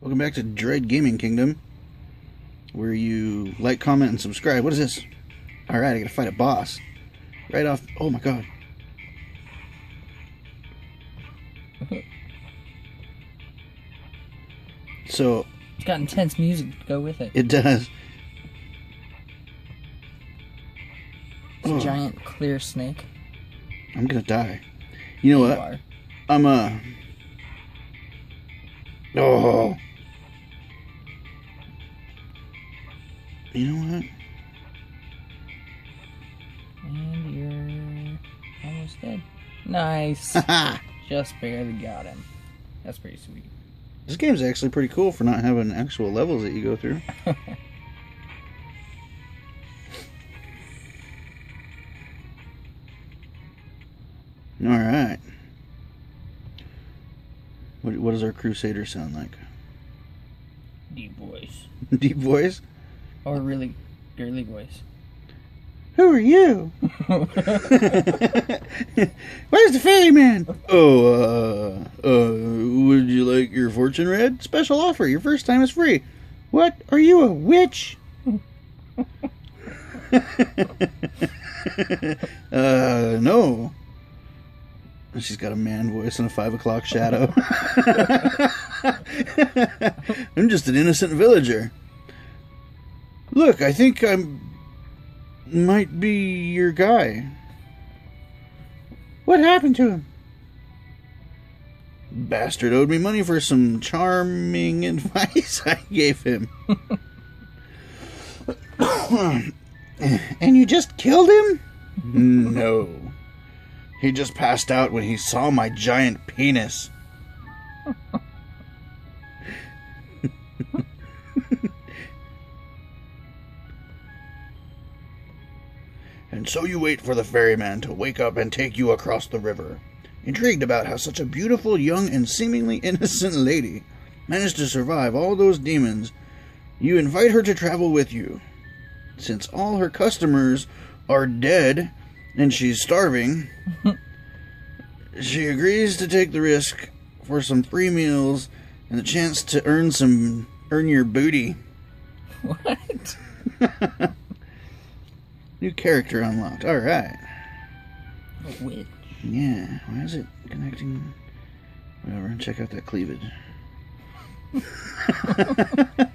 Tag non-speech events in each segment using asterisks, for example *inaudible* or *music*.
Welcome back to Droid Gaming Kingdom, where you like, comment, and subscribe. What is this? Alright, I gotta fight a boss. Right off. Oh my god. *laughs* So, It's got intense music to go with it. it does. It's a Oh. giant clear snake. I'm gonna die. You know You what? are. I'm uh Oh. You know what? And you're almost dead. Nice. *laughs* Just barely got him. That's pretty sweet. this game's actually pretty cool for not having actual levels that you go through. *laughs* All right. What, what does our crusader sound like? Deep voice. *laughs* Deep voice. Or really girly voice. Who are you? *laughs* Where's the ferryman? Oh, uh, uh, would you like your fortune read? Special offer. Your first time is free. What? Are you a witch? *laughs* uh, no. She's got a man voice and a five o'clock shadow. *laughs* I'm just an innocent villager. Look, I think I'm might be your guy. What happened to him? Bastard owed me money for some charming *laughs* advice I gave him. and you just killed him? *laughs* No. He just passed out when he saw my giant penis. And so you wait for the ferryman to wake up and take you across the river. Intrigued about how such a beautiful, young, and seemingly innocent lady managed to survive all those demons, you invite her to travel with you. Since all her customers are dead and she's starving, she agrees to take the risk for some free meals and the chance to earn some earn your booty. *laughs* What? *laughs* New character unlocked. All right. A witch. Yeah, why is it connecting? Whatever, check out that cleavage. *laughs*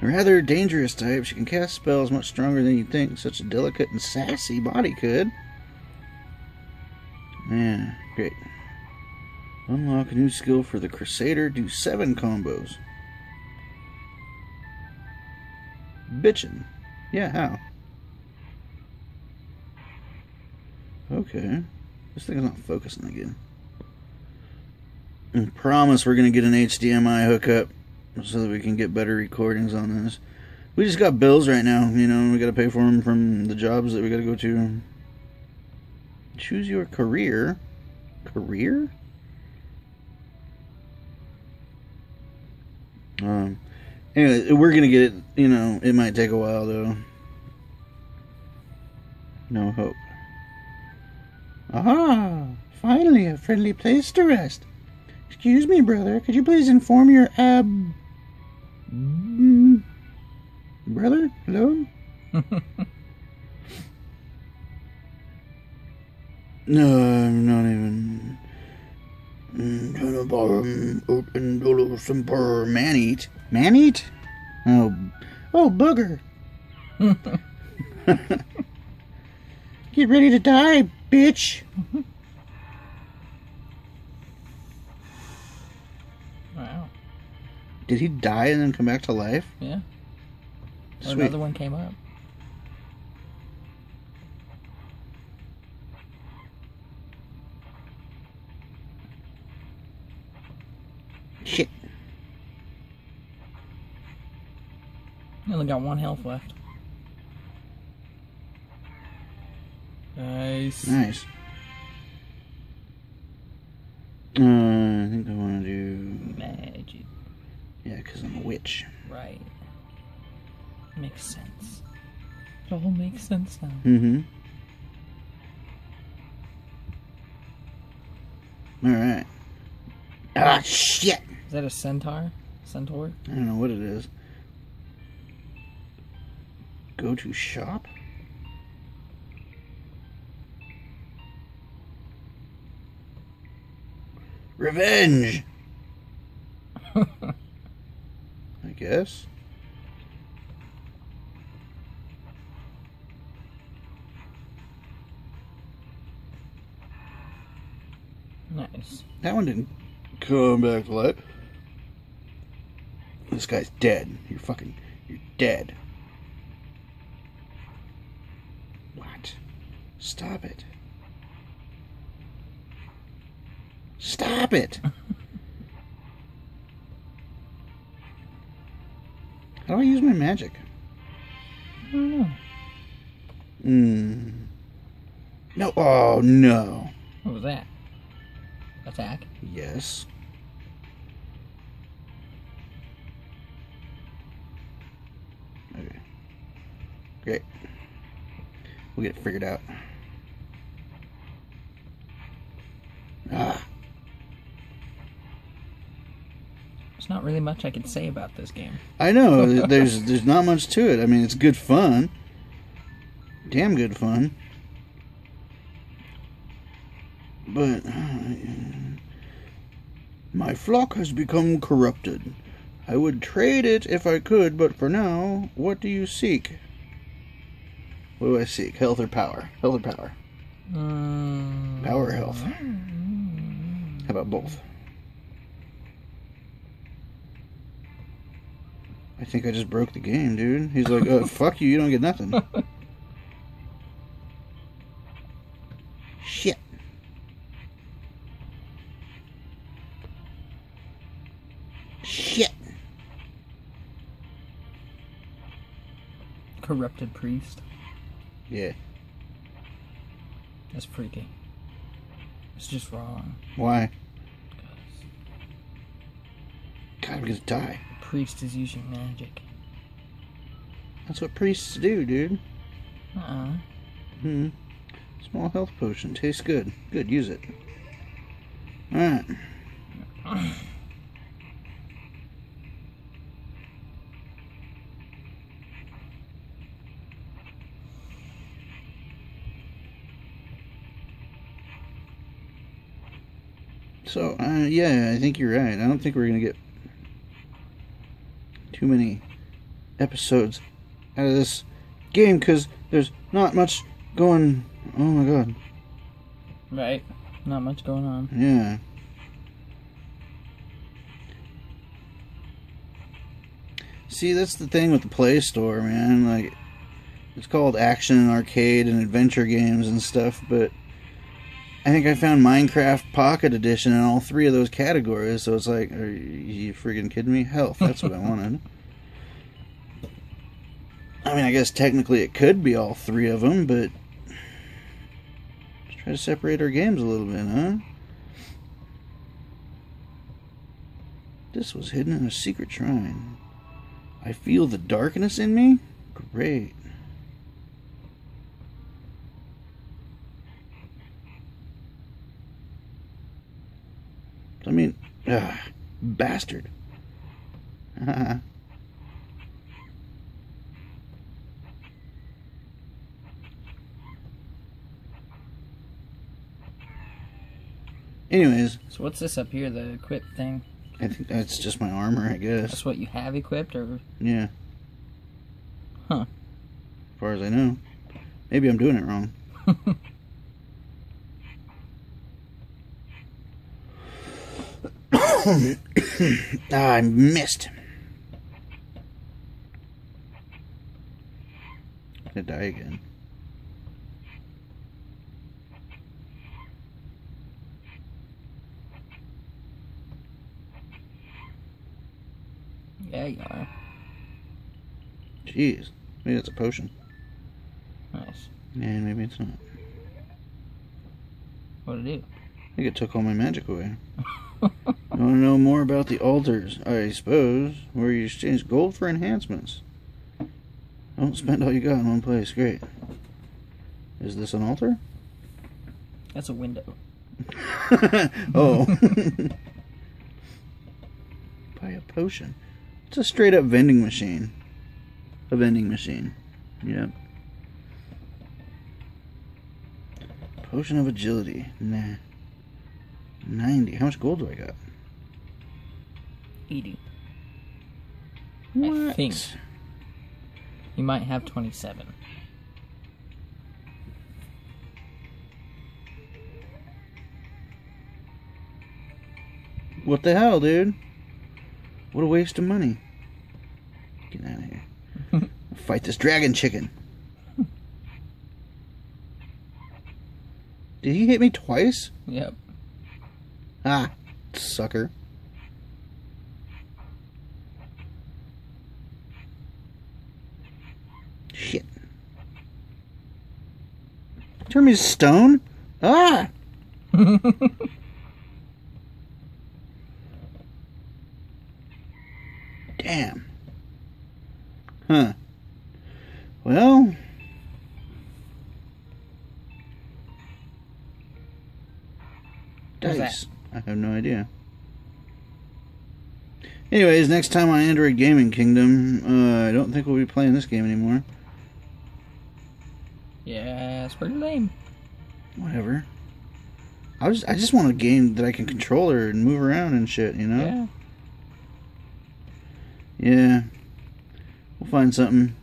rather dangerous type, she can cast spells much stronger than you'd think such a delicate and sassy body could. Yeah, great. Unlock a new skill for the Crusader, do seven combos. Bitchin'. Yeah, how? Okay. This thing's not focusing again. I promise we're gonna get an HDMI hookup so that we can get better recordings on this. We just got bills right now, you know, we gotta pay for them from the jobs that we gotta go to. Choose your career. Career? Um. Anyway, we're gonna get it. You know, it might take a while though. No hope. Ah, finally a friendly place to rest. Excuse me, brother. Could you please inform your ab. Mm, brother? Hello? *laughs* no, I'm not even. Man eat. Man eat? Oh, oh, booger. *laughs* Get ready to die, bitch. *laughs* Wow. Did he die and then come back to life? Yeah. Well. Another one came up. Shit. Only got one health left. Nice. Nice. Uh, I think I want to do. Magic. Yeah, because I'm a witch. Right. Makes sense. It all makes sense now. Mm hmm. Alright. Ah, shit! Is that a centaur? Centaur? I don't know what it is. Go to shop? Revenge! *laughs* I guess. Nice. That one didn't come back to life. This guy's dead. You're fucking. You're dead. What? Stop it. Stop it! How do I use my magic? I don't know. Hmm. No. Oh, no. What was that? Attack? Yes. Okay. Great. We'll get it figured out. Ah, There's not really much I can say about this game. I know. *laughs* there's there's not much to it. I mean, it's good fun. Damn good fun. But *sighs* my flock has become corrupted. I would trade it if I could, but for now, what do you seek? What do I seek? Health or power? Health or power? Mm, Power or health? How about both? I think I just broke the game, dude. He's like, uh, fuck you, you don't get nothing. *laughs* Shit. Shit. Corrupted priest. Yeah. That's freaky. It's just wrong. Why? God, I'm gonna die. Priest is using magic. That's what priests do, dude. Uh-uh. Hmm. Small health potion. Tastes good. Good, use it. Alright. So, uh, yeah, I think you're right. I don't think we're going to get too many episodes out of this game because there's not much going. Oh my god. Right. Not much going on. Yeah. See, that's the thing with the Play Store, man. Like, it's called action and arcade and adventure games and stuff, but I think I found Minecraft Pocket Edition in all three of those categories. So it's like, are you freaking kidding me? Health, that's what I wanted. I mean, I guess technically it could be all three of them, but let's try to separate our games a little bit, huh? This was hidden in a secret shrine. I feel the darkness in me? Great. I ah, bastard. *laughs* Anyways, So what's this up here, the equip thing? I think that's just my armor, I guess. That's what you have equipped, or Yeah. Huh. As far as I know. Maybe I'm doing it wrong. *laughs* *coughs* ah, I missed. I die again. yeah, you are. Jeez. Maybe that's a potion. Nice. And maybe it's not. What'd it I think it took all my magic away. I want to know more about the altars, I suppose, where you exchange gold for enhancements. Don't spend all you got in one place. Great. Is this an altar? That's a window. *laughs* oh. *laughs* Buy a potion. It's a straight up vending machine. A vending machine. Yep. Potion of agility. Nah. 90. How much gold do I got? 80. What? think. You might have 27. What the hell, dude? What a waste of money. Get out of here. *laughs* Fight this dragon chicken. *laughs* Did he hit me twice? Yep. Ah, sucker. Shit. Turn me to stone? Ah! *laughs* Damn. Huh. Well. Dice. I have no idea. Anyways, next time on Android Gaming Kingdom, uh, I don't think we'll be playing this game anymore. Yeah, it's pretty lame. Whatever. I just I just want a game that I can control her and move around and shit, you know? Yeah. Yeah. We'll find something.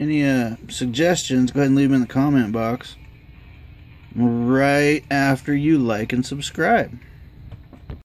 Any uh, suggestions, go ahead and leave them in the comment box. Right after you like and subscribe.